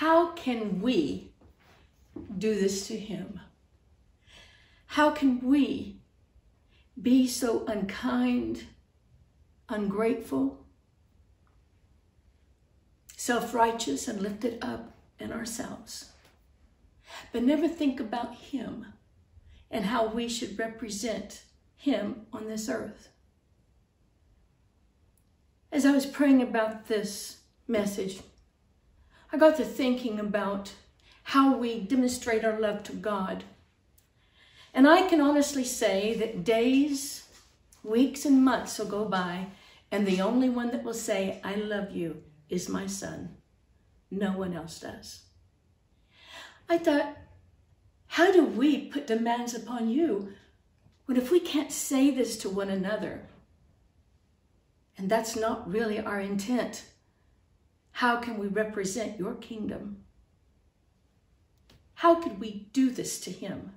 how can we do this to him? How can we be so unkind, ungrateful, self righteous, and lifted up in ourselves? But never think about him and how we should represent him on this earth. As I was praying about this message, I got to thinking about how we demonstrate our love to God. And I can honestly say that days, weeks, and months will go by, and the only one that will say, I love you, is my son. No one else does. I thought, how do we put demands upon you when if we can't say this to one another? And that's not really our intent. How can we represent your kingdom? How could we do this to him?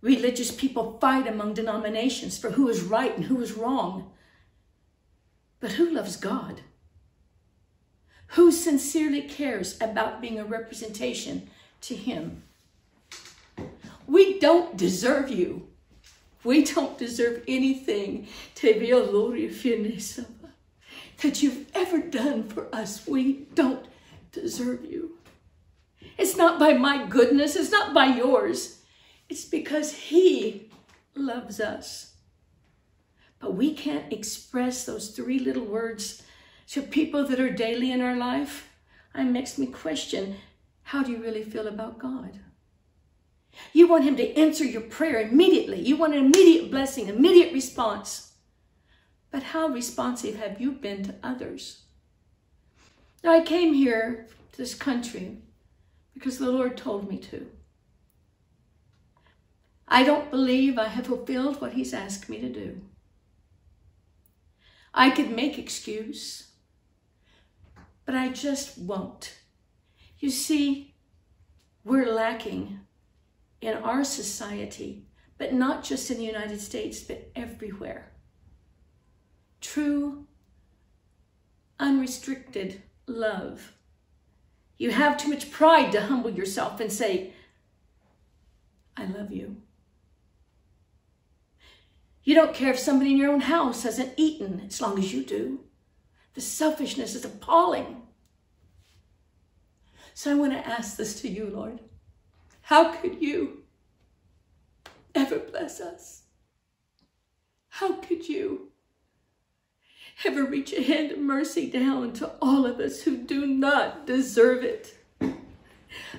Religious people fight among denominations for who is right and who is wrong. But who loves God? Who sincerely cares about being a representation to him? We don't deserve you. We don't deserve anything that you've ever done for us. We don't deserve you. It's not by my goodness, it's not by yours. It's because He loves us. But we can't express those three little words to people that are daily in our life. It makes me question how do you really feel about God? You want Him to answer your prayer immediately. You want an immediate blessing, immediate response. But how responsive have you been to others? Now, I came here to this country because the Lord told me to. I don't believe I have fulfilled what He's asked me to do. I could make excuse, but I just won't. You see, we're lacking in our society, but not just in the United States, but everywhere true, unrestricted love. You have too much pride to humble yourself and say, I love you. You don't care if somebody in your own house hasn't eaten as long as you do. The selfishness is appalling. So I want to ask this to you, Lord. How could you ever bless us? How could you ever reach a hand of mercy down to all of us who do not deserve it.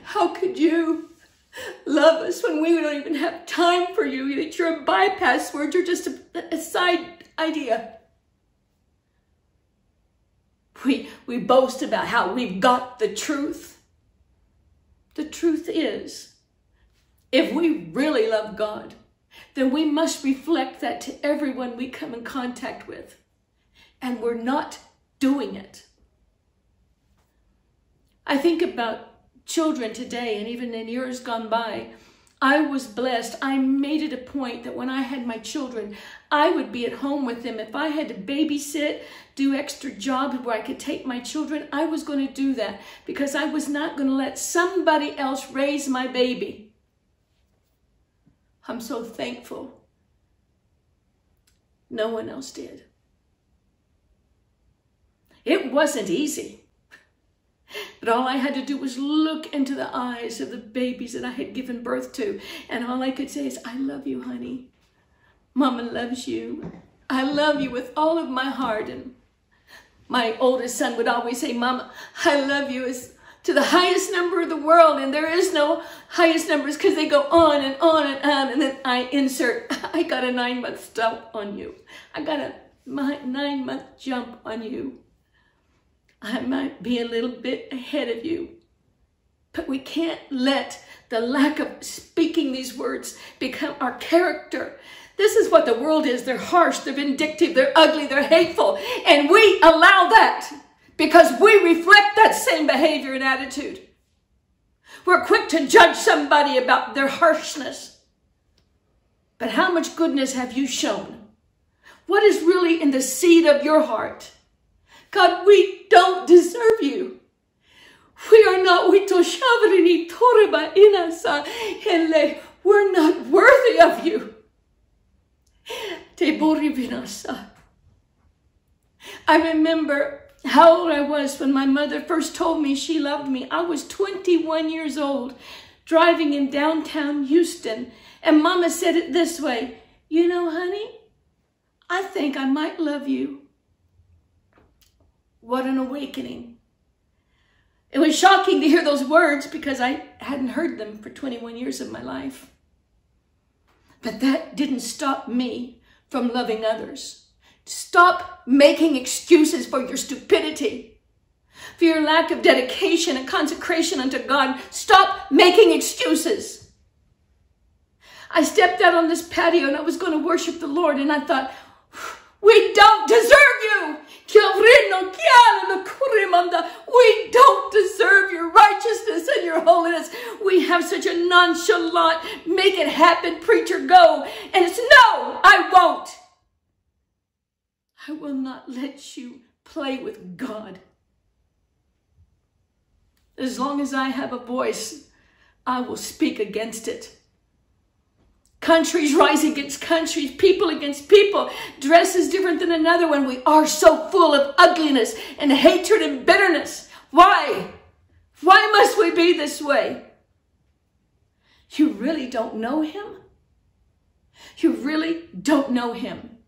How could you love us when we don't even have time for you, that you're a bypass word, you're just a, a side idea. We, we boast about how we've got the truth. The truth is, if we really love God, then we must reflect that to everyone we come in contact with and we're not doing it. I think about children today and even in years gone by. I was blessed. I made it a point that when I had my children, I would be at home with them. If I had to babysit, do extra jobs where I could take my children, I was going to do that because I was not going to let somebody else raise my baby. I'm so thankful. No one else did. It wasn't easy. But all I had to do was look into the eyes of the babies that I had given birth to. And all I could say is, I love you, honey. Mama loves you. I love you with all of my heart. And my oldest son would always say, Mama, I love you as to the highest number of the world. And there is no highest numbers because they go on and on and on. And then I insert, I got a nine month stump on you. I got a nine month jump on you. I might be a little bit ahead of you. But we can't let the lack of speaking these words become our character. This is what the world is. They're harsh, they're vindictive, they're ugly, they're hateful. And we allow that because we reflect that same behavior and attitude. We're quick to judge somebody about their harshness. But how much goodness have you shown? What is really in the seed of your heart? God, we don't deserve you. We're not uh, we're not worthy of you. I remember how old I was when my mother first told me she loved me. I was 21 years old, driving in downtown Houston, and Mama said it this way You know, honey, I think I might love you. What an awakening. It was shocking to hear those words because I hadn't heard them for 21 years of my life. But that didn't stop me from loving others. Stop making excuses for your stupidity, for your lack of dedication and consecration unto God. Stop making excuses. I stepped out on this patio and I was going to worship the Lord, and I thought, we don't deserve you. We don't deserve your righteousness and your holiness. We have such a nonchalant, make it happen, preacher, go. And it's no, I won't. I will not let you play with God. As long as I have a voice, I will speak against it. Countries rise against countries, people against people. Dress is different than another when we are so full of ugliness and hatred and bitterness. Why? Why must we be this way? You really don't know him? You really don't know him.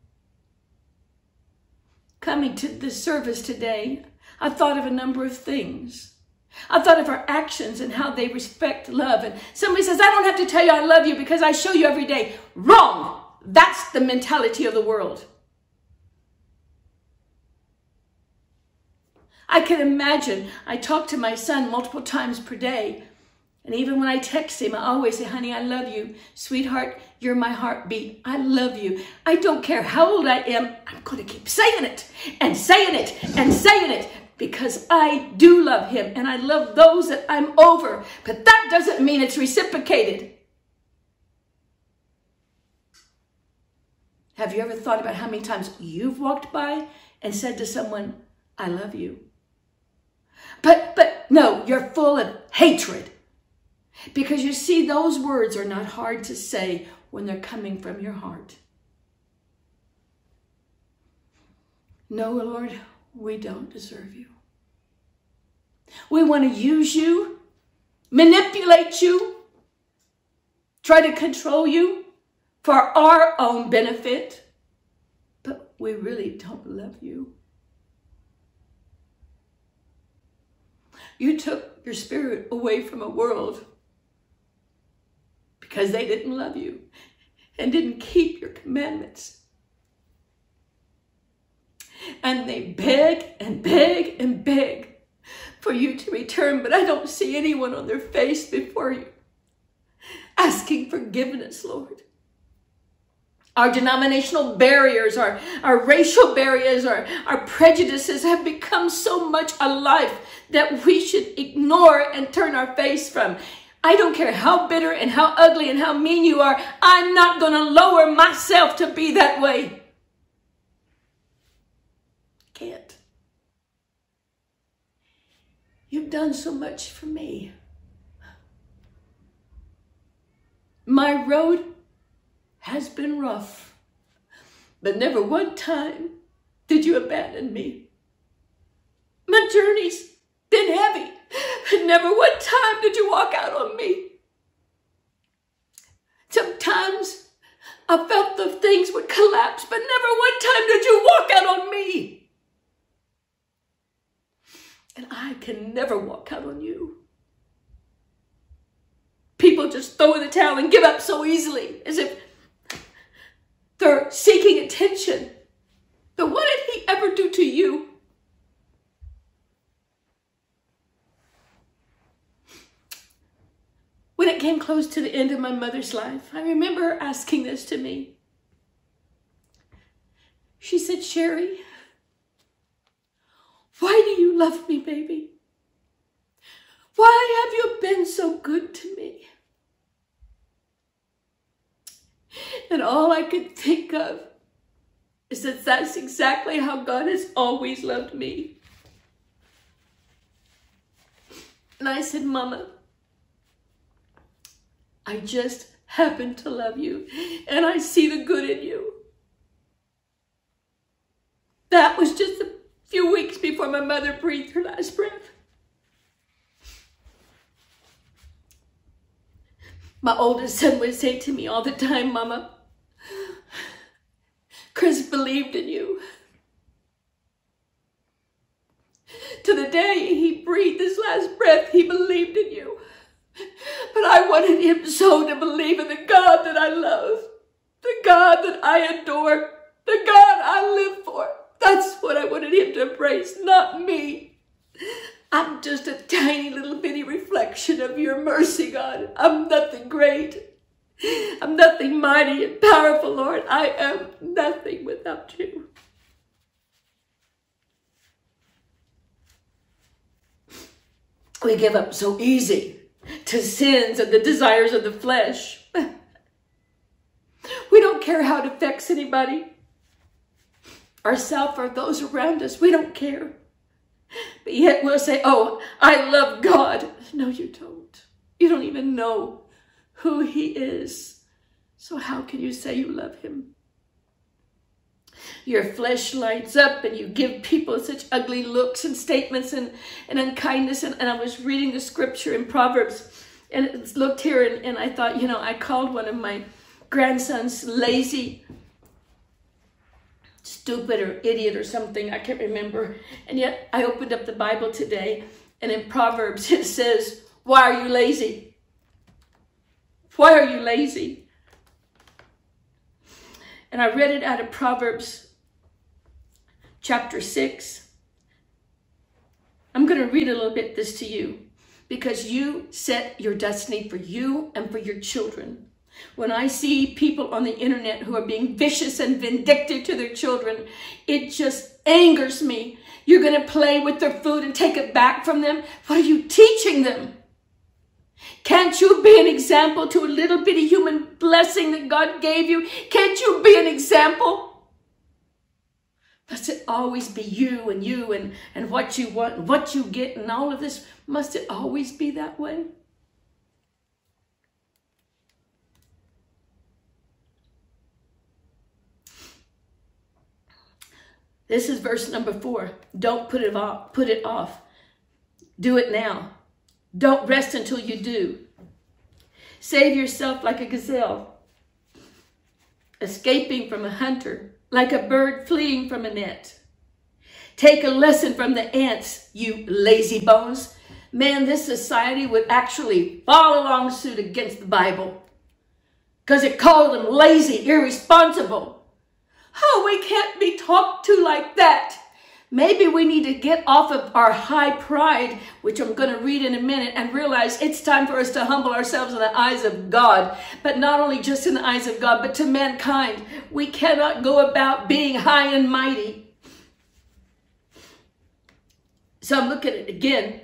Coming to this service today, I thought of a number of things. I thought of our actions and how they respect love. And somebody says, I don't have to tell you I love you because I show you every day. Wrong. That's the mentality of the world. I can imagine, I talk to my son multiple times per day. And even when I text him, I always say, honey, I love you. Sweetheart, you're my heartbeat. I love you. I don't care how old I am. I'm going to keep saying it and saying it and saying it because I do love him and I love those that I'm over. But that doesn't mean it's reciprocated. Have you ever thought about how many times you've walked by and said to someone, I love you? But, but no, you're full of hatred. Because you see, those words are not hard to say when they're coming from your heart. No, Lord, we don't deserve you. We want to use you, manipulate you, try to control you for our own benefit, but we really don't love you. You took your spirit away from a world because they didn't love you and didn't keep your commandments and they beg and beg and beg for you to return, but I don't see anyone on their face before you asking forgiveness, Lord. Our denominational barriers, our, our racial barriers, our, our prejudices have become so much alive that we should ignore and turn our face from. I don't care how bitter and how ugly and how mean you are. I'm not going to lower myself to be that way. Can't. You've done so much for me. My road has been rough, but never one time did you abandon me. My journey's been heavy, but never one time did you walk out on me. Sometimes I felt the things would collapse, but never one time did you walk out on me. And I can never walk out on you. People just throw in the towel and give up so easily, as if they're seeking attention. But what did he ever do to you? When it came close to the end of my mother's life, I remember her asking this to me. She said, Sherry, why do you love me, baby? Why have you been so good to me? And all I could think of is that that's exactly how God has always loved me. And I said, Mama, I just happen to love you and I see the good in you. That was just a few weeks before my mother breathed her last breath. My oldest son would say to me all the time, Mama, Chris believed in you. To the day he breathed his last breath, he believed in you. But I wanted him so to believe in the God that I love, the God that I adore, the God I live for. That's what I wanted him to embrace, not me. I'm just a tiny little bitty reflection of your mercy, God. I'm nothing great. I'm nothing mighty and powerful, Lord. I am nothing without you. We give up so easy to sins and the desires of the flesh. We don't care how it affects anybody, ourselves or those around us. We don't care. But yet we'll say, oh, I love God. No, you don't. You don't even know who he is. So how can you say you love him? Your flesh lights up and you give people such ugly looks and statements and, and unkindness. And, and I was reading the scripture in Proverbs and it looked here and, and I thought, you know, I called one of my grandsons lazy stupid or idiot or something. I can't remember. And yet I opened up the Bible today and in Proverbs it says, Why are you lazy? Why are you lazy? And I read it out of Proverbs chapter 6. I'm going to read a little bit this to you because you set your destiny for you and for your children. When I see people on the internet who are being vicious and vindictive to their children, it just angers me. You're going to play with their food and take it back from them? What are you teaching them? Can't you be an example to a little bitty human blessing that God gave you? Can't you be an example? Must it always be you and you and, and what you want and what you get and all of this? Must it always be that way? This is verse number four. Don't put it off. Put it off. Do it now. Don't rest until you do. Save yourself like a gazelle, escaping from a hunter, like a bird fleeing from a net. Take a lesson from the ants, you lazy bones. Man, this society would actually follow along suit against the Bible because it called them lazy, irresponsible. Oh, we can't be talked to like that. Maybe we need to get off of our high pride, which I'm going to read in a minute, and realize it's time for us to humble ourselves in the eyes of God. But not only just in the eyes of God, but to mankind. We cannot go about being high and mighty. So I'm looking at it again.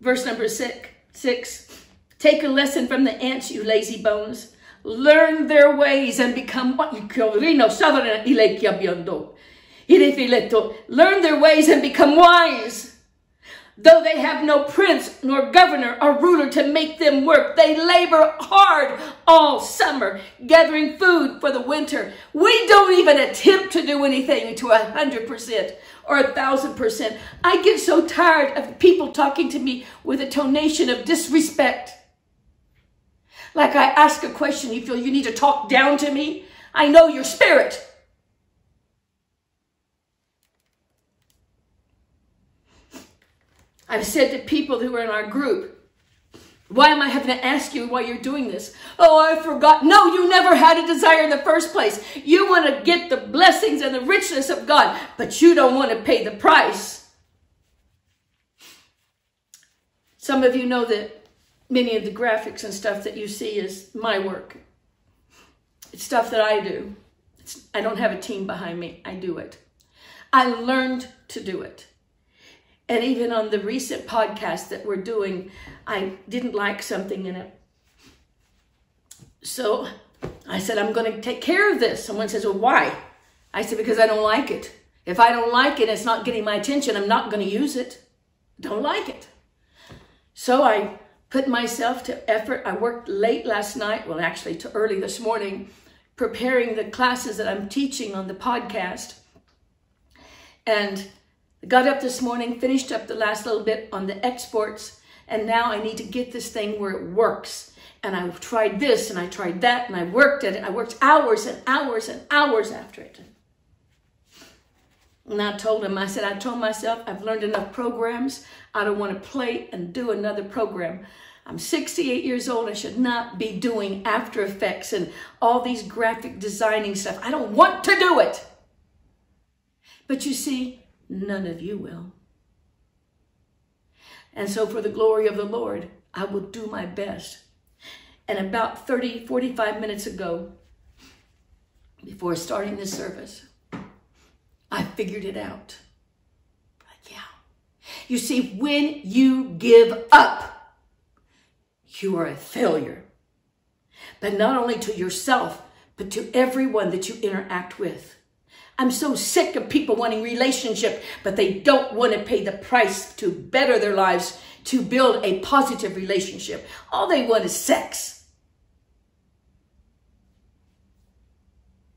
Verse number six. six. Take a lesson from the ants, you lazy bones. Learn their ways and become what Learn their ways and become wise. Though they have no prince, nor governor, or ruler to make them work, they labor hard all summer, gathering food for the winter. We don't even attempt to do anything to a hundred percent or a thousand percent. I get so tired of people talking to me with a tonation of disrespect. Like I ask a question, you feel you need to talk down to me? I know your spirit. I've said to people who are in our group, why am I having to ask you why you're doing this? Oh, I forgot. No, you never had a desire in the first place. You want to get the blessings and the richness of God, but you don't want to pay the price. Some of you know that many of the graphics and stuff that you see is my work. It's stuff that I do. It's, I don't have a team behind me. I do it. I learned to do it. And even on the recent podcast that we're doing, I didn't like something in it. So I said, I'm going to take care of this. Someone says, well, why? I said, because I don't like it. If I don't like it, it's not getting my attention. I'm not going to use it. Don't like it. So I put myself to effort. I worked late last night, well, actually, to early this morning, preparing the classes that I'm teaching on the podcast. And got up this morning, finished up the last little bit on the exports, and now I need to get this thing where it works. And I tried this and I tried that and I worked at it. I worked hours and hours and hours after it. And I told him, I said, I told myself I've learned enough programs. I don't want to play and do another program. I'm 68 years old. I should not be doing After Effects and all these graphic designing stuff. I don't want to do it. But you see, none of you will. And so for the glory of the Lord, I will do my best. And about 30, 45 minutes ago, before starting this service, I figured it out. You see, when you give up, you are a failure. But not only to yourself, but to everyone that you interact with. I'm so sick of people wanting relationship, but they don't want to pay the price to better their lives, to build a positive relationship. All they want is sex.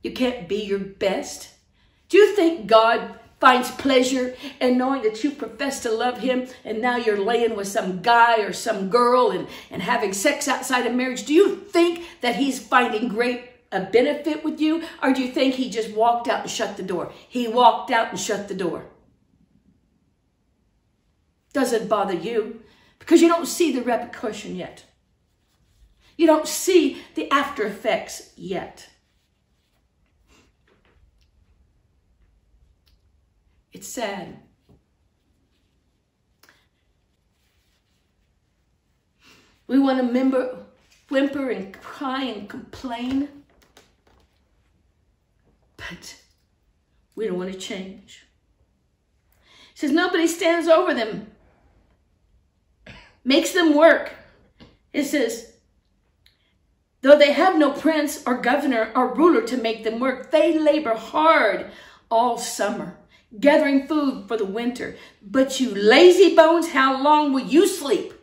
You can't be your best do you think God finds pleasure in knowing that you profess to love him and now you're laying with some guy or some girl and, and having sex outside of marriage? Do you think that he's finding great a benefit with you? Or do you think he just walked out and shut the door? He walked out and shut the door. Doesn't bother you because you don't see the repercussion yet. You don't see the after effects yet. It's sad. We want to member, whimper and cry and complain, but we don't want to change. It says nobody stands over them, makes them work. It says, though they have no prince or governor or ruler to make them work, they labor hard all summer gathering food for the winter. But you lazy bones, how long will you sleep?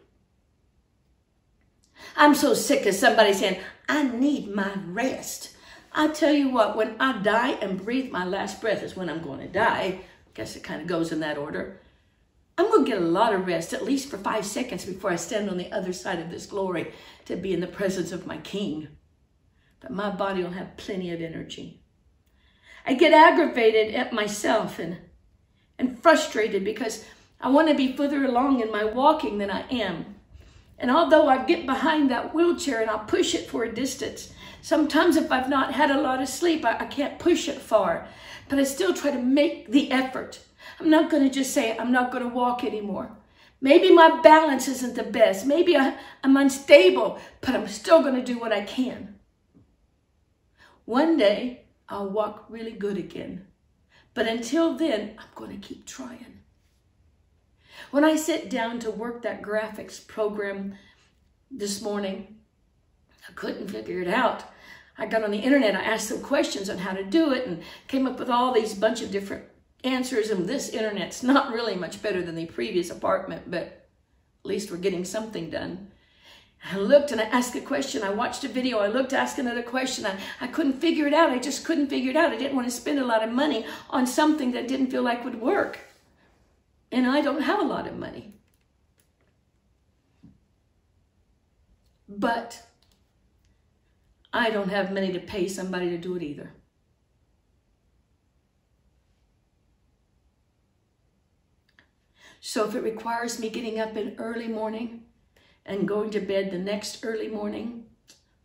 I'm so sick of somebody saying, I need my rest. I tell you what, when I die and breathe my last breath is when I'm going to die. I guess it kind of goes in that order. I'm going to get a lot of rest, at least for five seconds before I stand on the other side of this glory to be in the presence of my King. But my body will have plenty of energy. I get aggravated at myself and, and frustrated because I want to be further along in my walking than I am. And although I get behind that wheelchair and I'll push it for a distance, sometimes if I've not had a lot of sleep, I, I can't push it far. But I still try to make the effort. I'm not going to just say I'm not going to walk anymore. Maybe my balance isn't the best. Maybe I, I'm unstable, but I'm still going to do what I can. One day, I'll walk really good again. But until then, I'm going to keep trying. When I sit down to work that graphics program this morning, I couldn't figure it out. I got on the internet, I asked some questions on how to do it and came up with all these bunch of different answers. And this internet's not really much better than the previous apartment, but at least we're getting something done. I looked and I asked a question. I watched a video. I looked, asked another question. I, I couldn't figure it out. I just couldn't figure it out. I didn't want to spend a lot of money on something that didn't feel like would work. And I don't have a lot of money. But I don't have money to pay somebody to do it either. So if it requires me getting up in early morning and going to bed the next early morning,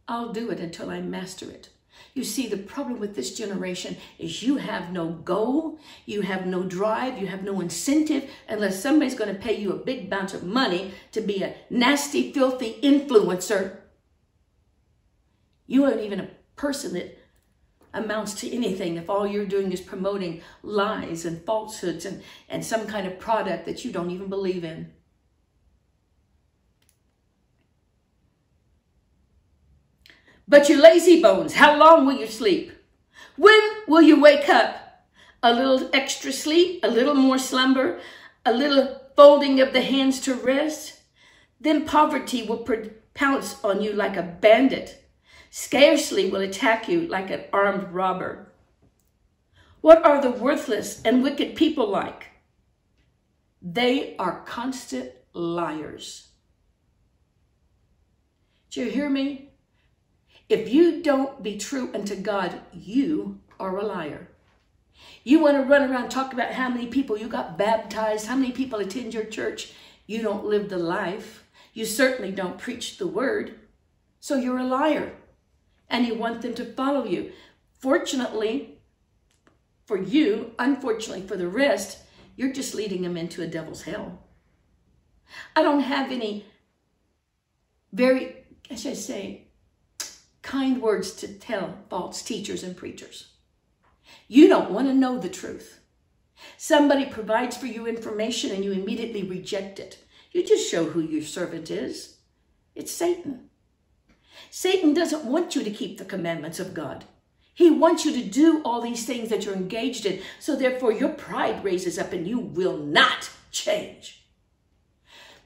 I'll do it until I master it. You see, the problem with this generation is you have no goal, you have no drive, you have no incentive unless somebody's going to pay you a big bunch of money to be a nasty, filthy influencer. You aren't even a person that amounts to anything if all you're doing is promoting lies and falsehoods and, and some kind of product that you don't even believe in. But you lazy bones, how long will you sleep? When will you wake up? A little extra sleep, a little more slumber, a little folding of the hands to rest? Then poverty will pounce on you like a bandit, scarcely will attack you like an armed robber. What are the worthless and wicked people like? They are constant liars. Do you hear me? If you don't be true unto God, you are a liar. You want to run around talk about how many people you got baptized, how many people attend your church. You don't live the life. You certainly don't preach the word. So you're a liar. And you want them to follow you. Fortunately for you, unfortunately for the rest, you're just leading them into a devil's hell. I don't have any very, as I say, kind words to tell false teachers and preachers. You don't want to know the truth. Somebody provides for you information and you immediately reject it. You just show who your servant is. It's Satan. Satan doesn't want you to keep the commandments of God. He wants you to do all these things that you're engaged in. So therefore your pride raises up and you will not change.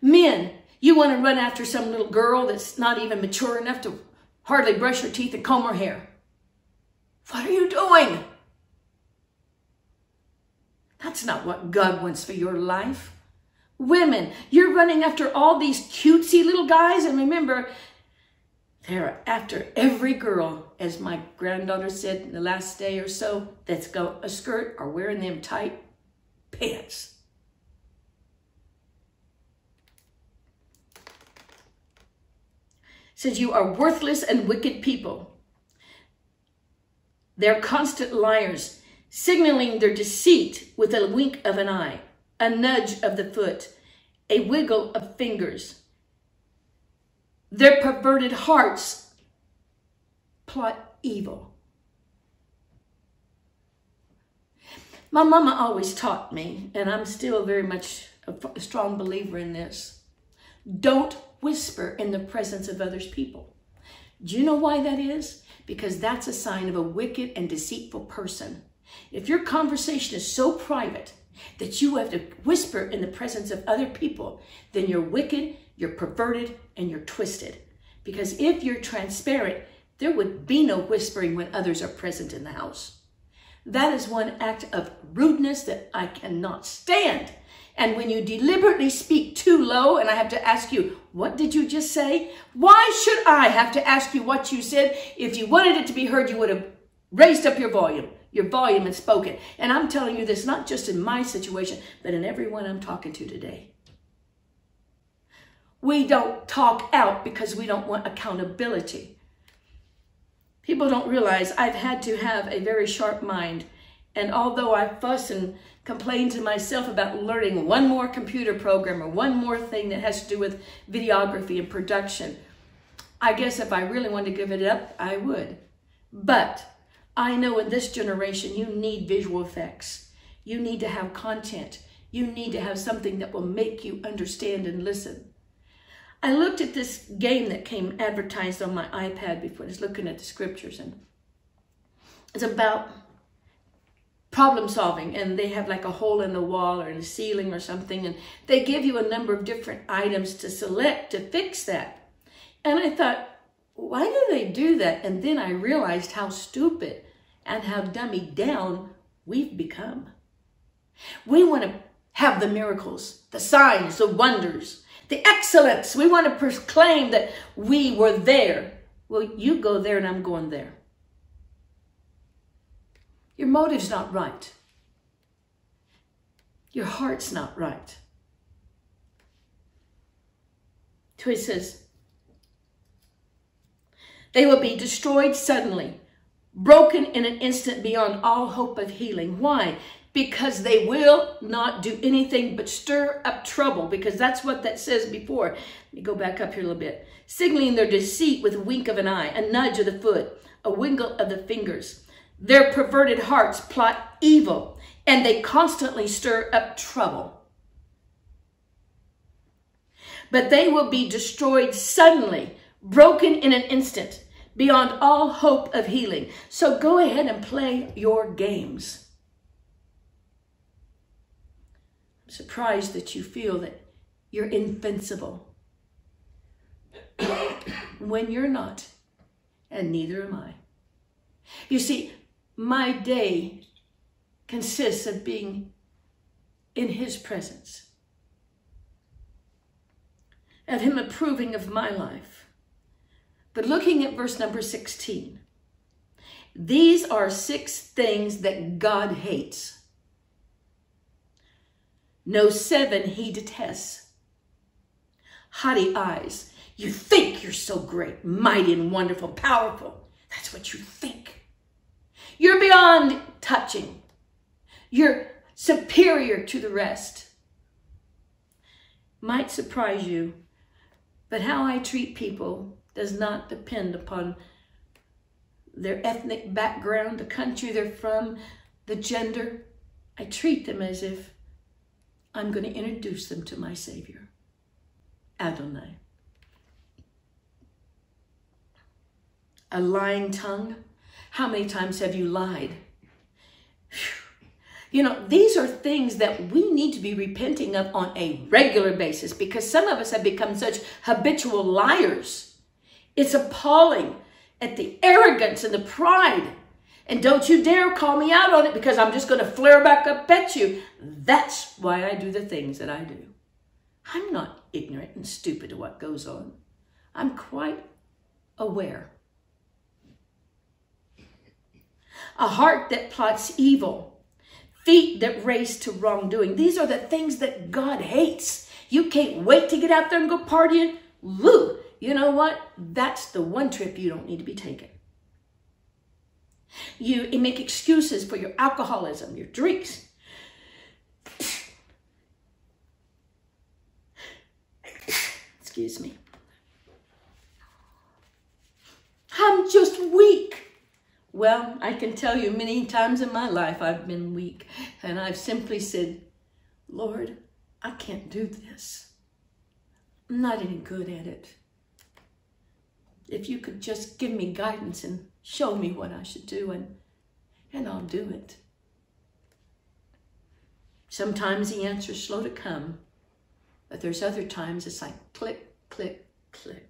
Men, you want to run after some little girl that's not even mature enough to hardly brush her teeth and comb her hair. What are you doing? That's not what God wants for your life. Women, you're running after all these cutesy little guys. And remember, they're after every girl, as my granddaughter said in the last day or so, that's got a skirt or wearing them tight pants. Says you are worthless and wicked people. They're constant liars signaling their deceit with a wink of an eye, a nudge of the foot, a wiggle of fingers. Their perverted hearts plot evil. My mama always taught me, and I'm still very much a strong believer in this, don't whisper in the presence of others people. Do you know why that is? Because that's a sign of a wicked and deceitful person. If your conversation is so private that you have to whisper in the presence of other people, then you're wicked, you're perverted, and you're twisted. Because if you're transparent, there would be no whispering when others are present in the house. That is one act of rudeness that I cannot stand. And when you deliberately speak too low, and I have to ask you, what did you just say? Why should I have to ask you what you said? If you wanted it to be heard, you would have raised up your volume your volume and spoken. And I'm telling you this not just in my situation, but in everyone I'm talking to today. We don't talk out because we don't want accountability. People don't realize I've had to have a very sharp mind. And although I fuss and complain to myself about learning one more computer program or one more thing that has to do with videography and production, I guess if I really wanted to give it up, I would. But I know in this generation, you need visual effects. You need to have content. You need to have something that will make you understand and listen. I looked at this game that came advertised on my iPad before I was looking at the scriptures, and it's about problem solving and they have like a hole in the wall or in the ceiling or something and they give you a number of different items to select to fix that and i thought why do they do that and then i realized how stupid and how dummied down we've become. We want to have the miracles, the signs, the wonders, the excellence. We want to proclaim that we were there. Well, you go there and I'm going there. Your motive's not right. Your heart's not right. So says, they will be destroyed suddenly broken in an instant beyond all hope of healing. Why? Because they will not do anything but stir up trouble, because that's what that says before. Let me go back up here a little bit. Signaling their deceit with a wink of an eye, a nudge of the foot, a wiggle of the fingers. Their perverted hearts plot evil, and they constantly stir up trouble. But they will be destroyed suddenly, broken in an instant beyond all hope of healing. So go ahead and play your games. I'm surprised that you feel that you're invincible. when you're not, and neither am I. You see, my day consists of being in his presence, of him approving of my life. But looking at verse number 16, these are six things that God hates. No, seven he detests. Haughty eyes. You think you're so great, mighty and wonderful, powerful. That's what you think. You're beyond touching. You're superior to the rest. Might surprise you, but how I treat people does not depend upon their ethnic background, the country they're from, the gender. I treat them as if I'm going to introduce them to my Savior, Adonai. A lying tongue. How many times have you lied? You know, these are things that we need to be repenting of on a regular basis because some of us have become such habitual liars. It's appalling at the arrogance and the pride. And don't you dare call me out on it because I'm just going to flare back up at you. That's why I do the things that I do. I'm not ignorant and stupid to what goes on. I'm quite aware. A heart that plots evil feet that race to wrongdoing. These are the things that God hates. You can't wait to get out there and go partying. Woo! You know what? That's the one trip you don't need to be taking. You make excuses for your alcoholism, your drinks. Excuse me. I'm just weak. Well, I can tell you many times in my life I've been weak and I've simply said, Lord, I can't do this. I'm not any good at it. If you could just give me guidance and show me what I should do and, and I'll do it. Sometimes the answer's slow to come, but there's other times it's like click, click, click.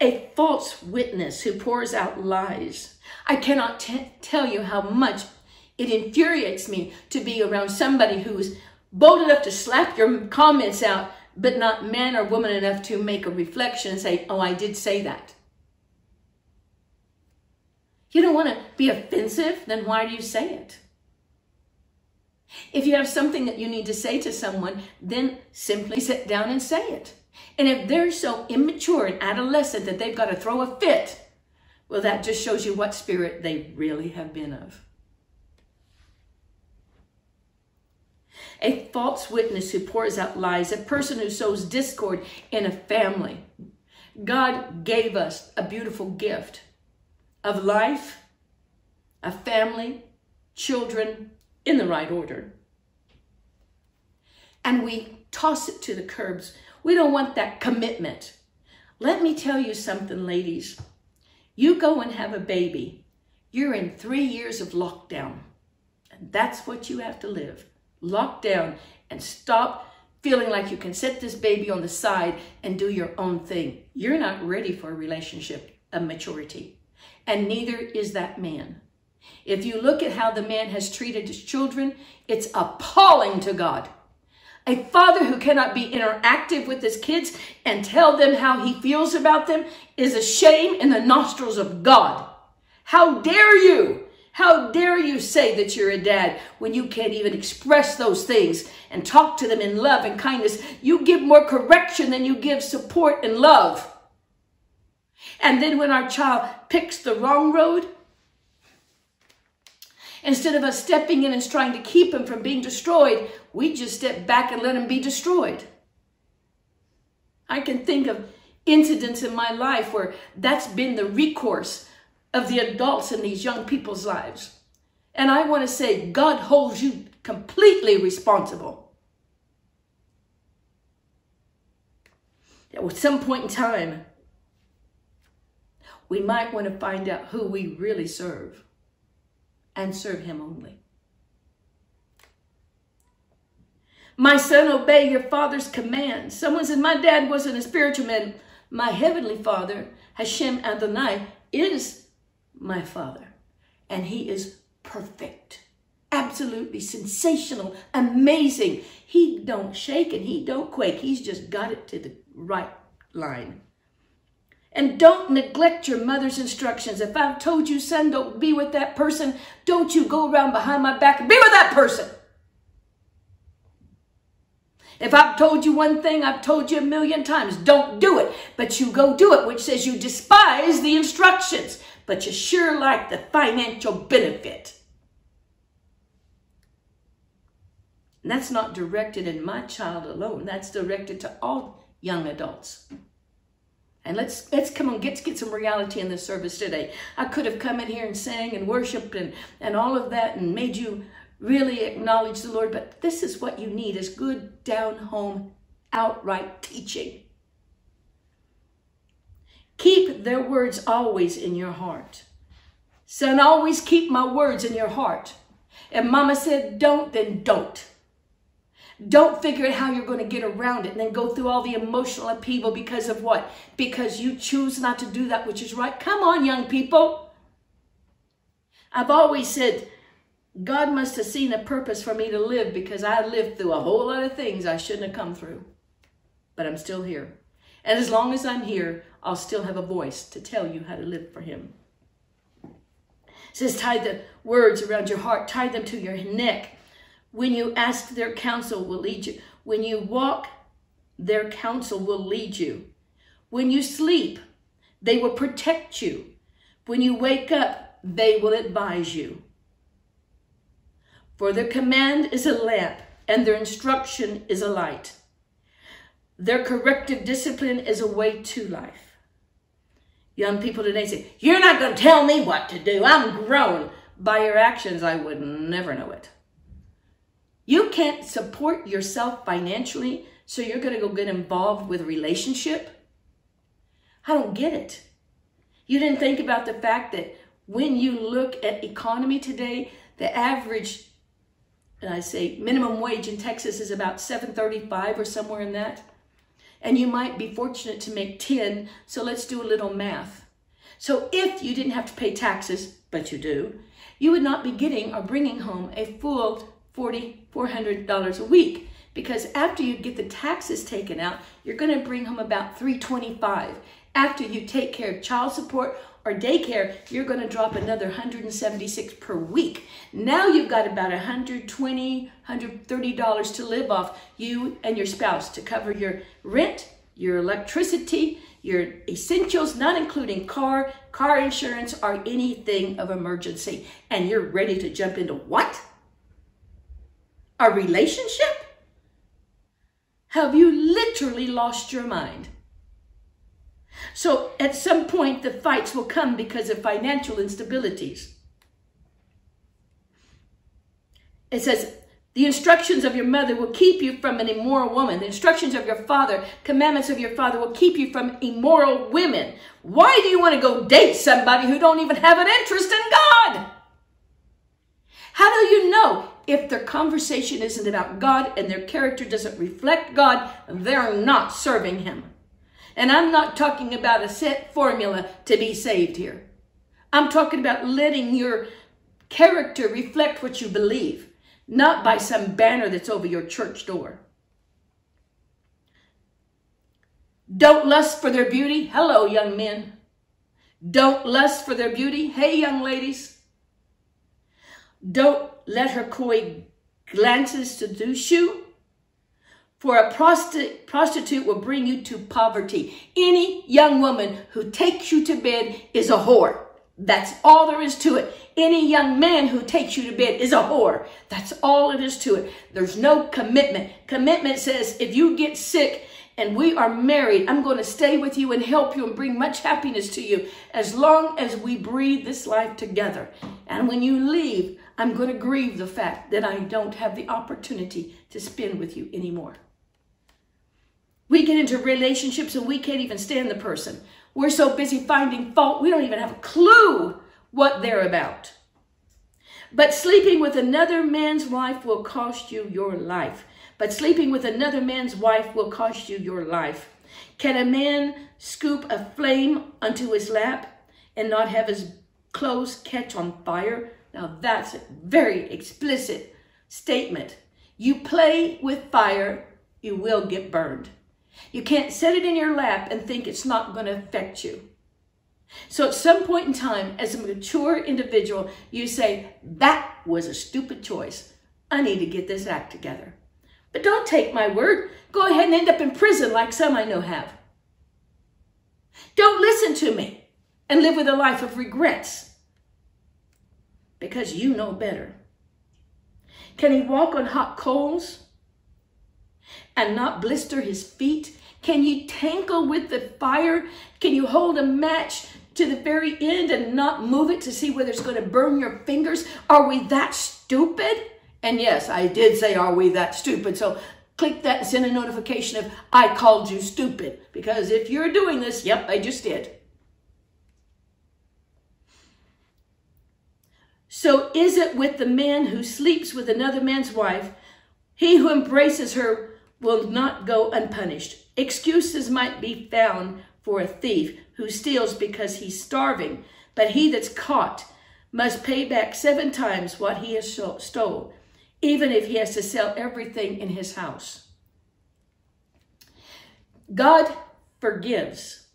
A false witness who pours out lies. I cannot tell you how much it infuriates me to be around somebody who's bold enough to slap your comments out, but not man or woman enough to make a reflection and say, oh, I did say that. You don't want to be offensive, then why do you say it? If you have something that you need to say to someone, then simply sit down and say it. And if they're so immature and adolescent that they've got to throw a fit, well, that just shows you what spirit they really have been of. A false witness who pours out lies, a person who sows discord in a family. God gave us a beautiful gift of life, a family, children, in the right order. And we toss it to the curbs we don't want that commitment. Let me tell you something, ladies. You go and have a baby. You're in three years of lockdown. And that's what you have to live. Lockdown and stop feeling like you can set this baby on the side and do your own thing. You're not ready for a relationship of maturity. And neither is that man. If you look at how the man has treated his children, it's appalling to God. A father who cannot be interactive with his kids and tell them how he feels about them is a shame in the nostrils of God. How dare you? How dare you say that you're a dad when you can't even express those things and talk to them in love and kindness? You give more correction than you give support and love. And then when our child picks the wrong road, Instead of us stepping in and trying to keep him from being destroyed, we just step back and let him be destroyed. I can think of incidents in my life where that's been the recourse of the adults in these young people's lives. And I want to say, God holds you completely responsible. At some point in time, we might want to find out who we really serve and serve him only. My son, obey your father's commands. Someone said, my dad wasn't a spiritual man. My heavenly Father, Hashem Adonai, is my Father. And he is perfect. Absolutely sensational, amazing. He don't shake and he don't quake. He's just got it to the right line. And don't neglect your mother's instructions. If I've told you, son, don't be with that person, don't you go around behind my back and be with that person. If I've told you one thing, I've told you a million times, don't do it. But you go do it, which says you despise the instructions, but you sure like the financial benefit. And that's not directed in my child alone. That's directed to all young adults. And let's let's come on, get get some reality in this service today. I could have come in here and sang and worshiped and, and all of that and made you really acknowledge the Lord, but this is what you need is good down home outright teaching. Keep their words always in your heart. Son, always keep my words in your heart. And mama said, don't, then don't. Don't figure out how you're going to get around it and then go through all the emotional upheaval because of what? Because you choose not to do that which is right. Come on, young people. I've always said, God must have seen a purpose for me to live because I lived through a whole lot of things I shouldn't have come through. But I'm still here. And as long as I'm here, I'll still have a voice to tell you how to live for him. It says, tie the words around your heart, tie them to your neck when you ask, their counsel will lead you. When you walk, their counsel will lead you. When you sleep, they will protect you. When you wake up, they will advise you. For their command is a lamp, and their instruction is a light. Their corrective discipline is a way to life. Young people today say, You're not going to tell me what to do. I'm grown. By your actions, I would never know it. You can't support yourself financially, so you're going to go get involved with a relationship? I don't get it. You didn't think about the fact that when you look at economy today, the average, and I say minimum wage in Texas is about 735 or somewhere in that. And you might be fortunate to make 10, so let's do a little math. So if you didn't have to pay taxes, but you do, you would not be getting or bringing home a full 40 $400 a week because after you get the taxes taken out, you're going to bring home about 325. After you take care of child support or daycare, you're going to drop another 176 per week. Now you've got about 120, 130 dollars to live off you and your spouse to cover your rent, your electricity, your essentials, not including car, car insurance, or anything of emergency. And you're ready to jump into what? A relationship? Have you literally lost your mind? So at some point, the fights will come because of financial instabilities. It says, the instructions of your mother will keep you from an immoral woman. The instructions of your father, commandments of your father will keep you from immoral women. Why do you want to go date somebody who don't even have an interest in God? How do you know if their conversation isn't about God and their character doesn't reflect God, they're not serving Him. And I'm not talking about a set formula to be saved here. I'm talking about letting your character reflect what you believe, not by some banner that's over your church door. Don't lust for their beauty. Hello, young men. Don't lust for their beauty. Hey, young ladies. Don't let her coy glances seduce you. For a prosti prostitute will bring you to poverty. Any young woman who takes you to bed is a whore. That's all there is to it. Any young man who takes you to bed is a whore. That's all it is to it. There's no commitment. Commitment says if you get sick and we are married, I'm going to stay with you and help you and bring much happiness to you as long as we breathe this life together. And when you leave, I'm going to grieve the fact that I don't have the opportunity to spend with you anymore. We get into relationships and we can't even stand the person. We're so busy finding fault, we don't even have a clue what they're about. But sleeping with another man's wife will cost you your life. But sleeping with another man's wife will cost you your life. Can a man scoop a flame unto his lap and not have his clothes catch on fire? Now that's a very explicit statement. You play with fire, you will get burned. You can't set it in your lap and think it's not going to affect you. So at some point in time, as a mature individual, you say, that was a stupid choice. I need to get this act together. But don't take my word. Go ahead and end up in prison like some I know have. Don't listen to me and live with a life of regrets because you know better. Can he walk on hot coals and not blister his feet? Can you tangle with the fire? Can you hold a match to the very end and not move it to see whether it's going to burn your fingers? Are we that stupid? And yes, I did say, are we that stupid? So click that send a notification of I called you stupid. Because if you're doing this, yep, I just did. So is it with the man who sleeps with another man's wife? He who embraces her will not go unpunished. Excuses might be found for a thief who steals because he's starving, but he that's caught must pay back seven times what he has stole, even if he has to sell everything in his house. God forgives.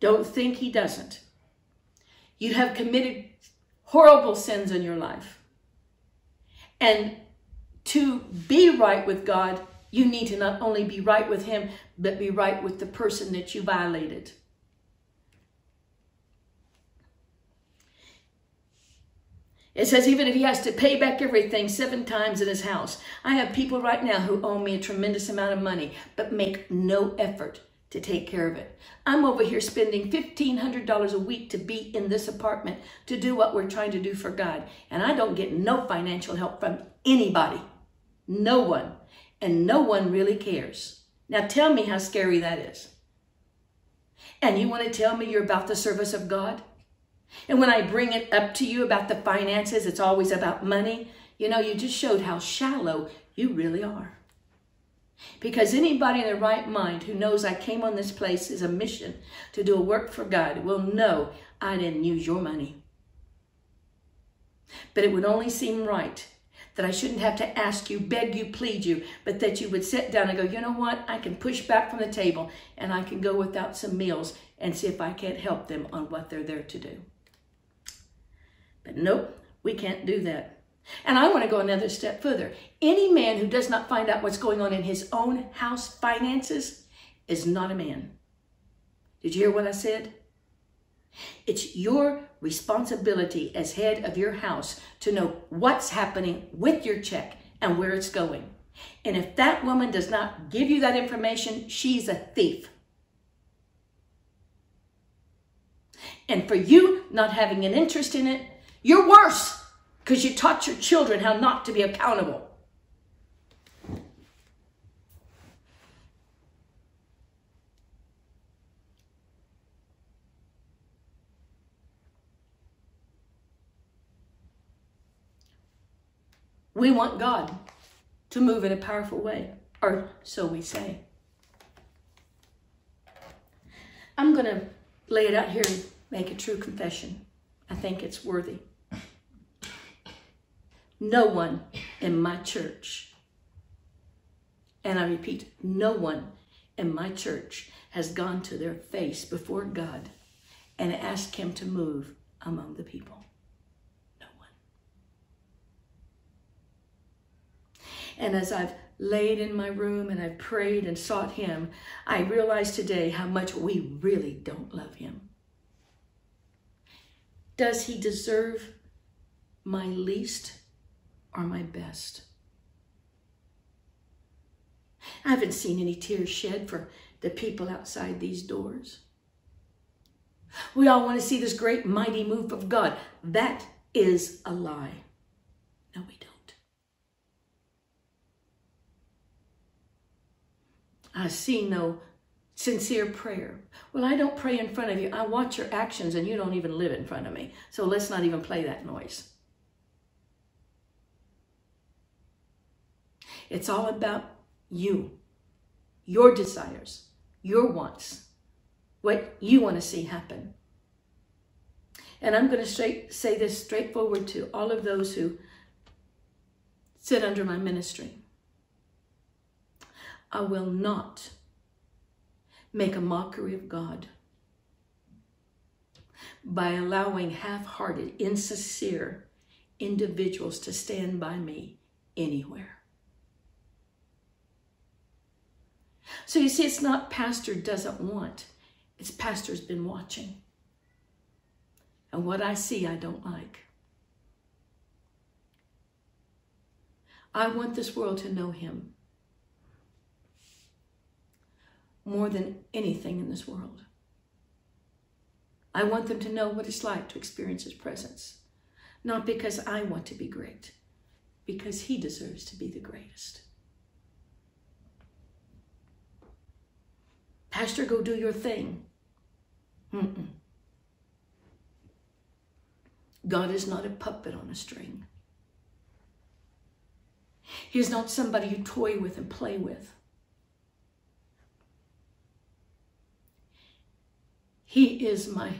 Don't think he doesn't. You have committed horrible sins in your life. And to be right with God, you need to not only be right with Him, but be right with the person that you violated. It says even if he has to pay back everything seven times in his house. I have people right now who owe me a tremendous amount of money, but make no effort to take care of it. I'm over here spending $1,500 a week to be in this apartment to do what we're trying to do for God. And I don't get no financial help from anybody. No one. And no one really cares. Now tell me how scary that is. And you want to tell me you're about the service of God? And when I bring it up to you about the finances, it's always about money. You know, you just showed how shallow you really are. Because anybody in their right mind who knows I came on this place as a mission to do a work for God will know I didn't use your money. But it would only seem right that I shouldn't have to ask you, beg you, plead you, but that you would sit down and go, you know what? I can push back from the table and I can go without some meals and see if I can't help them on what they're there to do. But nope, we can't do that. And I want to go another step further. Any man who does not find out what's going on in his own house finances is not a man. Did you hear what I said? It's your responsibility as head of your house to know what's happening with your check and where it's going. And if that woman does not give you that information, she's a thief. And for you not having an interest in it, you're worse because you taught your children how not to be accountable. We want God to move in a powerful way, or so we say. I'm going to lay it out here and make a true confession. I think it's worthy. No one in my church, and I repeat, no one in my church has gone to their face before God and asked him to move among the people. No one. And as I've laid in my room and I've prayed and sought him, I realize today how much we really don't love him. Does he deserve my least are my best. I haven't seen any tears shed for the people outside these doors. We all want to see this great mighty move of God. That is a lie. No, we don't. I see no sincere prayer. Well, I don't pray in front of you. I watch your actions and you don't even live in front of me. So let's not even play that noise. It's all about you, your desires, your wants, what you want to see happen. And I'm going to straight, say this straightforward to all of those who sit under my ministry. I will not make a mockery of God by allowing half-hearted, insincere individuals to stand by me anywhere. So you see, it's not pastor doesn't want, it's pastor's been watching. And what I see, I don't like. I want this world to know him more than anything in this world. I want them to know what it's like to experience his presence. Not because I want to be great, because he deserves to be the greatest. Pastor, go do your thing. Mm -mm. God is not a puppet on a string. He's not somebody you toy with and play with. He is my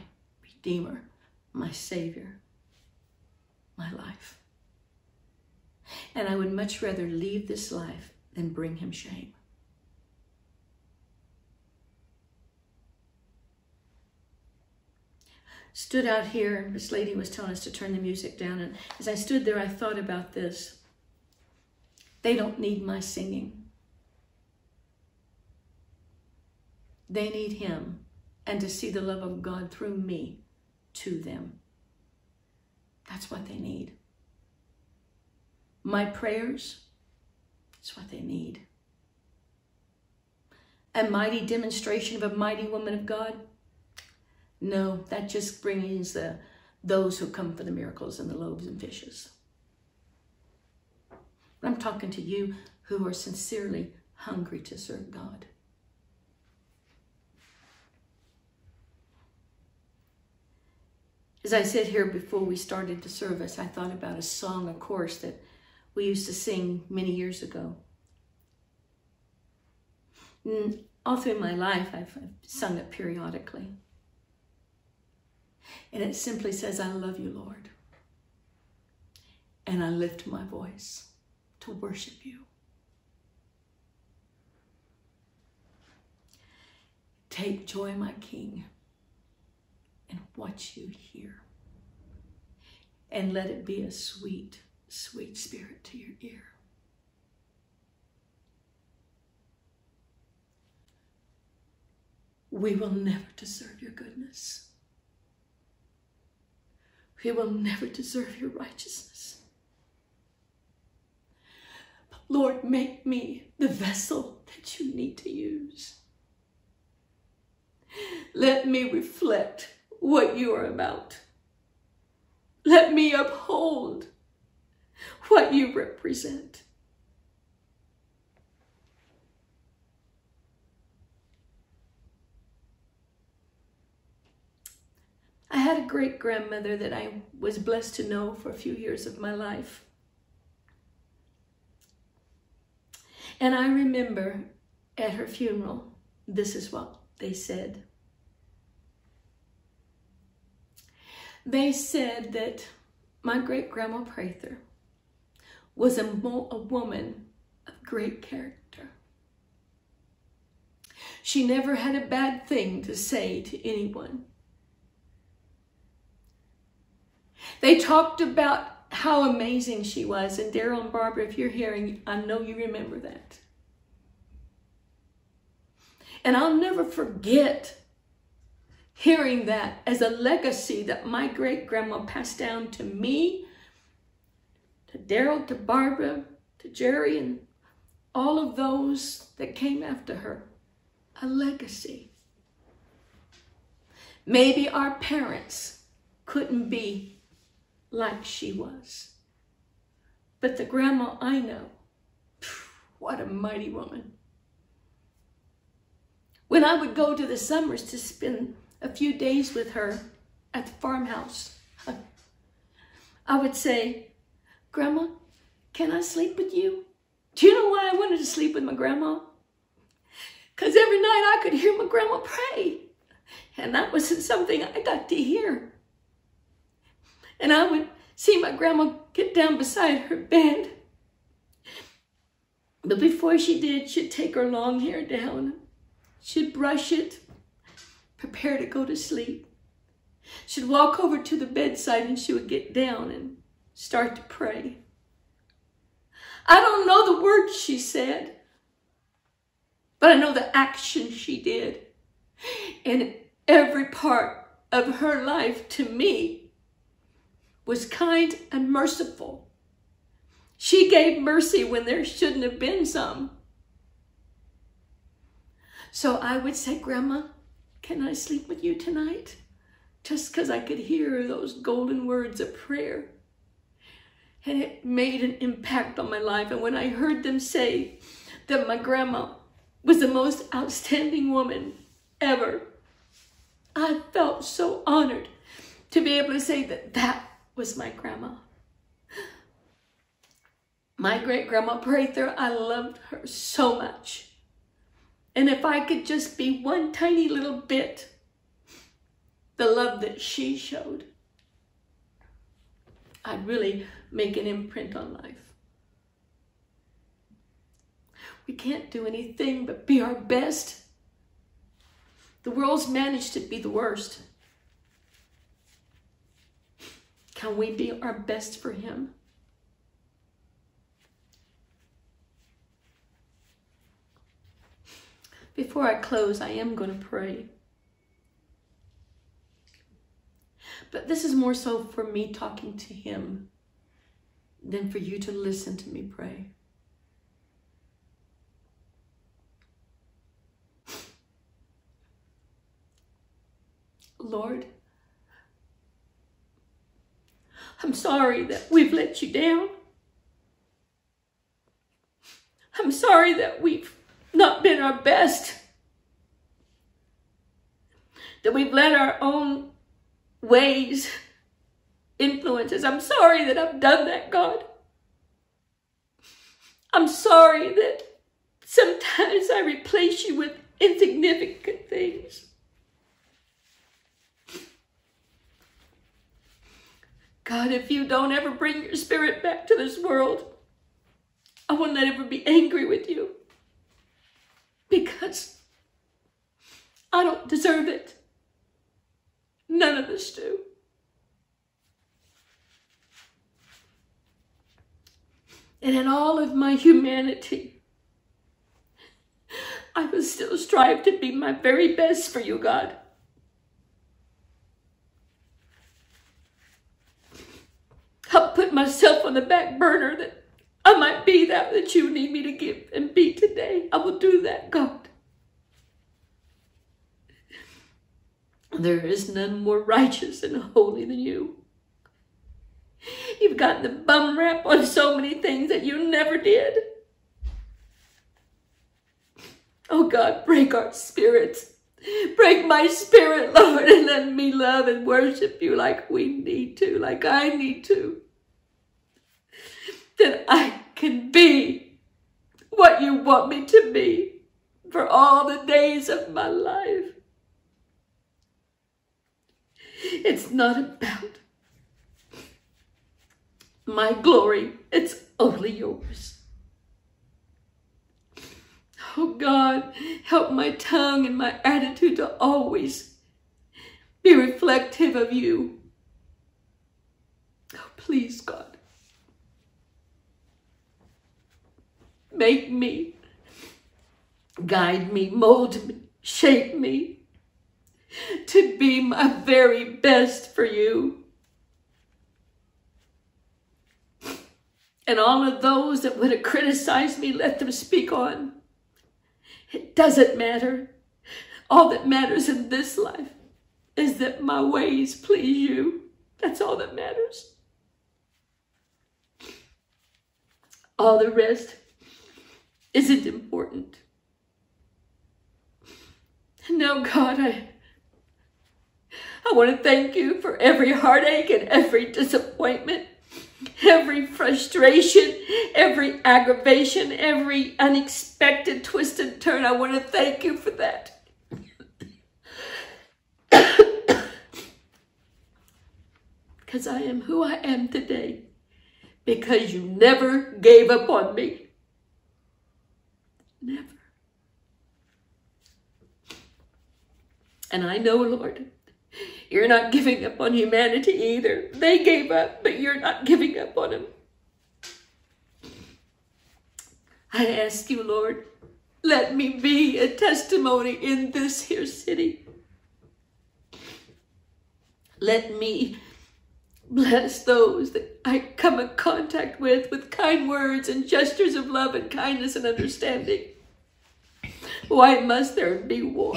Redeemer, my Savior, my life. And I would much rather leave this life than bring him shame. Stood out here, and this lady was telling us to turn the music down. And as I stood there, I thought about this. They don't need my singing. They need him and to see the love of God through me to them. That's what they need. My prayers, that's what they need. A mighty demonstration of a mighty woman of God? No, that just brings the, those who come for the miracles and the loaves and fishes. I'm talking to you who are sincerely hungry to serve God. As I said here before we started the service, I thought about a song, a chorus that we used to sing many years ago. And all through my life, I've sung it periodically. And it simply says, I love you, Lord. And I lift my voice to worship you. Take joy, my King, and watch you hear. And let it be a sweet, sweet spirit to your ear. We will never deserve your goodness. We will never deserve your righteousness. But Lord, make me the vessel that you need to use. Let me reflect what you are about. Let me uphold what you represent. I had a great grandmother that I was blessed to know for a few years of my life. And I remember at her funeral, this is what they said. They said that my great grandma Prather was a, a woman of great character. She never had a bad thing to say to anyone. They talked about how amazing she was. And Daryl and Barbara, if you're hearing, I know you remember that. And I'll never forget hearing that as a legacy that my great grandma passed down to me, to Daryl, to Barbara, to Jerry, and all of those that came after her. A legacy. Maybe our parents couldn't be like she was. But the grandma I know, what a mighty woman. When I would go to the summers to spend a few days with her at the farmhouse, I would say, Grandma, can I sleep with you? Do you know why I wanted to sleep with my grandma? Because every night I could hear my grandma pray. And that wasn't something I got to hear. And I would see my grandma get down beside her bed. But before she did, she'd take her long hair down. She'd brush it, prepare to go to sleep. She'd walk over to the bedside and she would get down and start to pray. I don't know the words she said, but I know the action she did. And every part of her life to me was kind and merciful. She gave mercy when there shouldn't have been some. So I would say, Grandma, can I sleep with you tonight? Just because I could hear those golden words of prayer. And it made an impact on my life. And when I heard them say that my grandma was the most outstanding woman ever, I felt so honored to be able to say that that was my grandma. My great grandma Prather, I loved her so much. And if I could just be one tiny little bit the love that she showed, I'd really make an imprint on life. We can't do anything but be our best. The world's managed to be the worst. Can we be our best for Him? Before I close, I am going to pray. But this is more so for me talking to Him than for you to listen to me pray. Lord, I'm sorry that we've let you down. I'm sorry that we've not been our best. That we've let our own ways influences. I'm sorry that I've done that, God. I'm sorry that sometimes I replace you with insignificant things. God, if you don't ever bring your spirit back to this world, I will not ever be angry with you because I don't deserve it. None of us do. And in all of my humanity, I will still strive to be my very best for you, God. I'll put myself on the back burner that I might be that that you need me to give and be today. I will do that, God. There is none more righteous and holy than you. You've got the bum rap on so many things that you never did. Oh God, break our spirits. Break my spirit, Lord, and let me love and worship you like we need to, like I need to. That I can be what you want me to be for all the days of my life. It's not about my glory. It's only yours. Oh God, help my tongue and my attitude to always be reflective of you. Oh, please, God. Make me, guide me, mold me, shape me to be my very best for you. And all of those that would have criticized me, let them speak on. It doesn't matter. All that matters in this life is that my ways please you. That's all that matters. All the rest isn't important. Now, God, I, I want to thank you for every heartache and every disappointment every frustration, every aggravation, every unexpected twist and turn. I want to thank you for that. Because I am who I am today. Because you never gave up on me. Never. And I know, Lord, you're not giving up on humanity either. They gave up, but you're not giving up on them. I ask you, Lord, let me be a testimony in this here city. Let me bless those that I come in contact with with kind words and gestures of love and kindness and understanding. Why must there be war?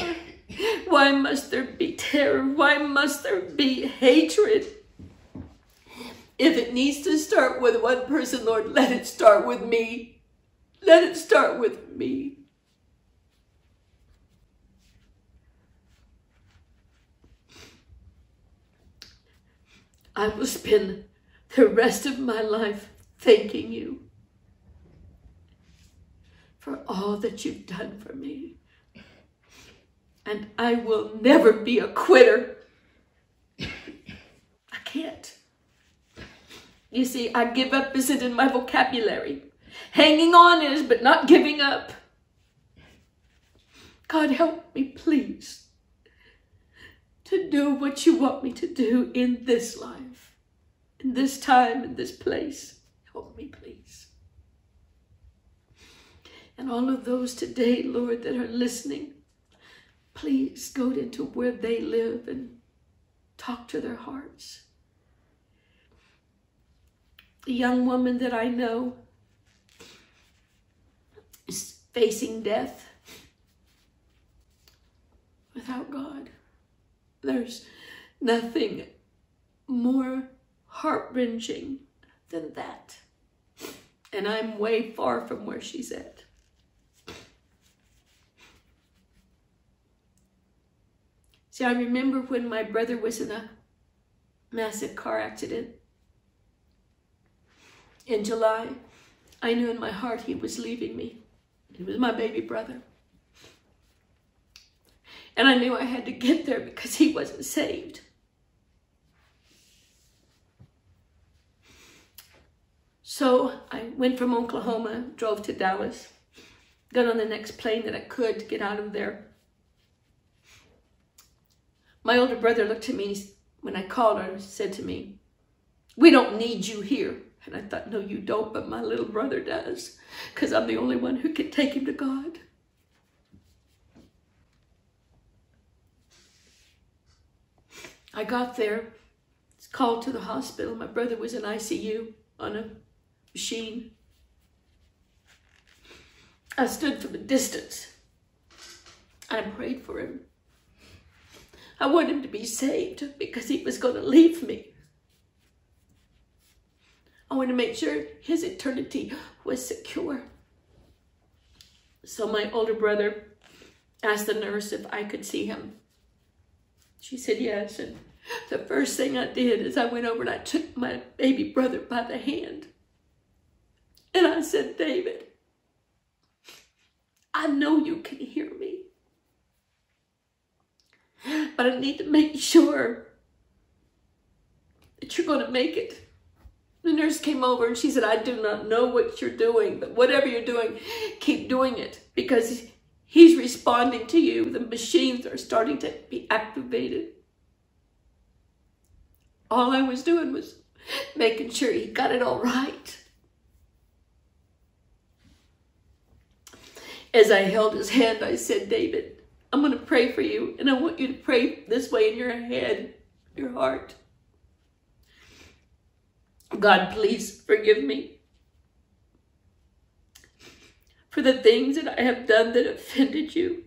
Why must there be terror? Why must there be hatred? If it needs to start with one person, Lord, let it start with me. Let it start with me. I will spend the rest of my life thanking you for all that you've done for me and I will never be a quitter. I can't. You see, I give up isn't in my vocabulary. Hanging on is, but not giving up. God, help me, please, to do what you want me to do in this life, in this time, in this place. Help me, please. And all of those today, Lord, that are listening, Please go into where they live and talk to their hearts. The young woman that I know is facing death without God. There's nothing more heart-wrenching than that. And I'm way far from where she's at. See, I remember when my brother was in a massive car accident in July. I knew in my heart he was leaving me. He was my baby brother. And I knew I had to get there because he wasn't saved. So I went from Oklahoma, drove to Dallas, got on the next plane that I could to get out of there. My older brother looked at me when I called her and said to me, we don't need you here. And I thought, no, you don't, but my little brother does, because I'm the only one who can take him to God. I got there, called to the hospital. My brother was in ICU on a machine. I stood from a distance. And I prayed for him. I wanted him to be saved because he was going to leave me. I wanted to make sure his eternity was secure. So my older brother asked the nurse if I could see him. She said yes. And the first thing I did is I went over and I took my baby brother by the hand. And I said, David, I know you can hear me. But I need to make sure that you're going to make it. The nurse came over and she said, I do not know what you're doing, but whatever you're doing, keep doing it because he's responding to you. The machines are starting to be activated. All I was doing was making sure he got it all right. As I held his hand, I said, David, I'm going to pray for you, and I want you to pray this way in your head, your heart. God, please forgive me for the things that I have done that offended you.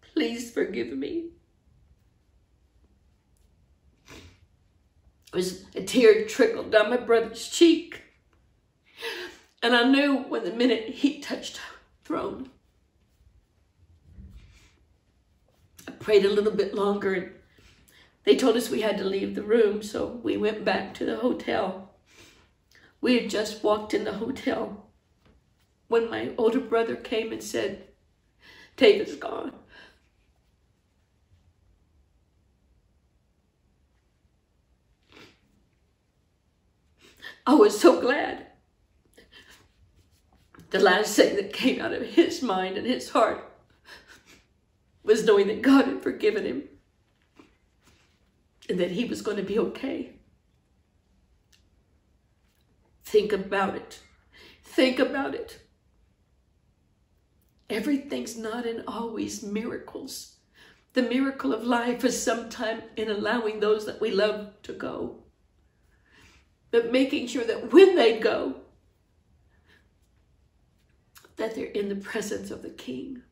Please forgive me. was a tear trickled down my brother's cheek. And I knew when the minute he touched throne, I prayed a little bit longer. And they told us we had to leave the room, so we went back to the hotel. We had just walked in the hotel when my older brother came and said, David's gone. I was so glad. The last thing that came out of his mind and his heart was knowing that God had forgiven him and that he was going to be okay. Think about it. Think about it. Everything's not in always miracles. The miracle of life is sometimes in allowing those that we love to go. But making sure that when they go, that they're in the presence of the King.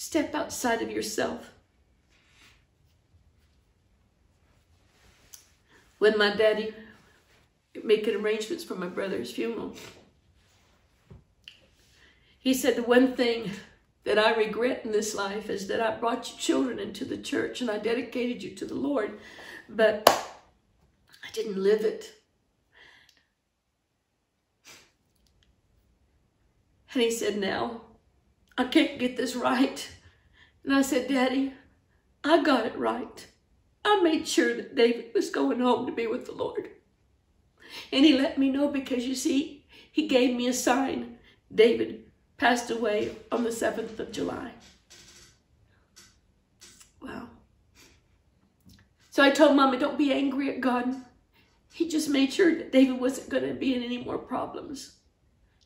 Step outside of yourself. When my daddy making arrangements for my brother's funeral, he said the one thing that I regret in this life is that I brought you children into the church and I dedicated you to the Lord, but I didn't live it. And he said, now, I can't get this right. And I said, Daddy, I got it right. I made sure that David was going home to be with the Lord. And he let me know because you see, he gave me a sign. David passed away on the 7th of July. Wow. So I told Mama, don't be angry at God. He just made sure that David wasn't going to be in any more problems,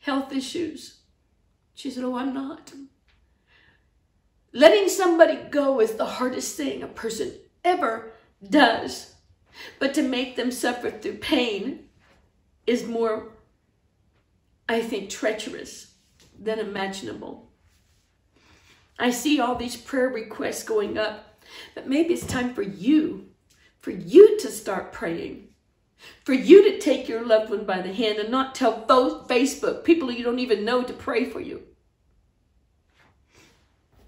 health issues. She said, oh, I'm not. Letting somebody go is the hardest thing a person ever does. But to make them suffer through pain is more, I think, treacherous than imaginable. I see all these prayer requests going up, but maybe it's time for you, for you to start praying. For you to take your loved one by the hand and not tell Facebook, people you don't even know, to pray for you.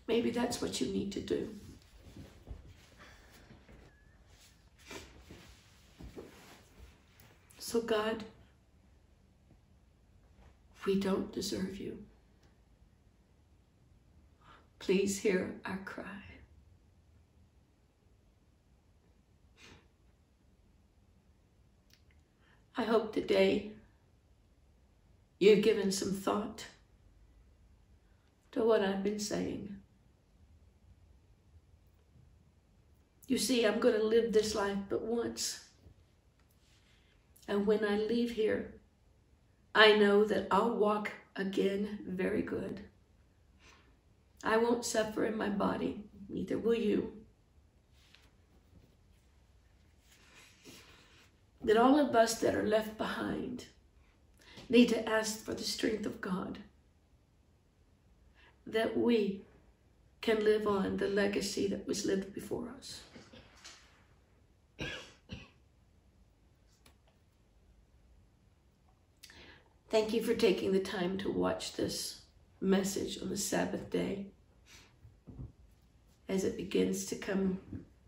Maybe that's what you need to do. So, God, we don't deserve you. Please hear our cry. I hope today you've given some thought to what I've been saying. You see, I'm going to live this life but once. And when I leave here, I know that I'll walk again very good. I won't suffer in my body, neither will you. That all of us that are left behind need to ask for the strength of God. That we can live on the legacy that was lived before us. Thank you for taking the time to watch this message on the Sabbath day as it begins to come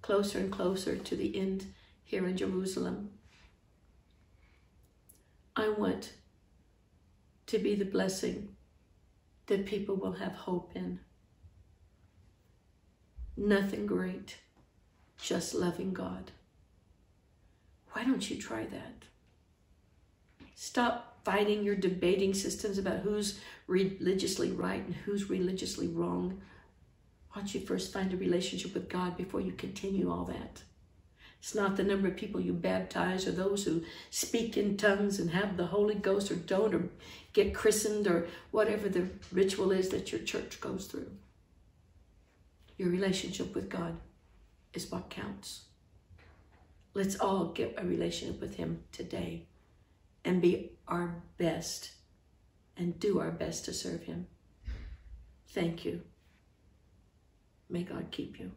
closer and closer to the end here in Jerusalem. I want to be the blessing that people will have hope in. Nothing great, just loving God. Why don't you try that? Stop fighting your debating systems about who's religiously right and who's religiously wrong. Why don't you first find a relationship with God before you continue all that? It's not the number of people you baptize or those who speak in tongues and have the Holy Ghost or don't or get christened or whatever the ritual is that your church goes through. Your relationship with God is what counts. Let's all get a relationship with Him today and be our best and do our best to serve Him. Thank you. May God keep you.